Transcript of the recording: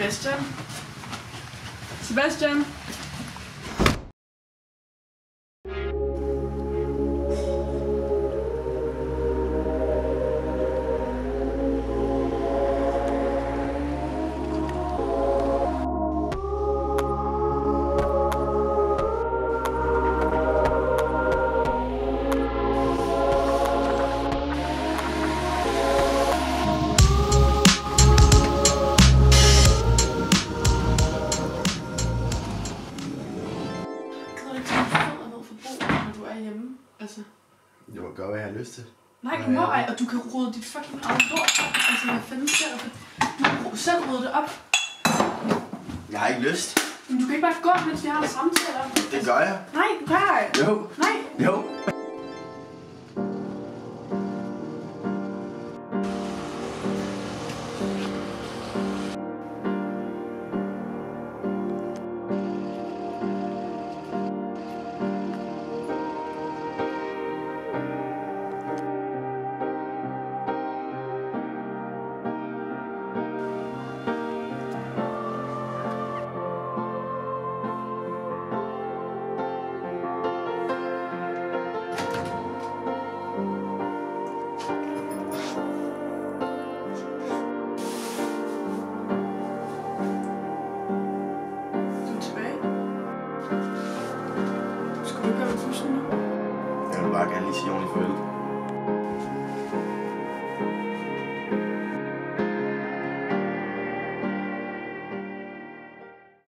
Sebastian. Sebastian. Bordet, når du er hjemme? Altså. Det må gøre, hvad jeg har lyst til. Nej, du må ej, og du kan rode dit fucking eget lort. Altså, hvad fanden sker der? Du må selv rode det op. Jeg har ikke lyst. Men du kan ikke bare gå, mens vi har en samtale. Det gør jeg. Nej, du kan ej. Jo. Nej. Jo. Brücke inzwischen? Ja, lag eigentlich hier ungefähr.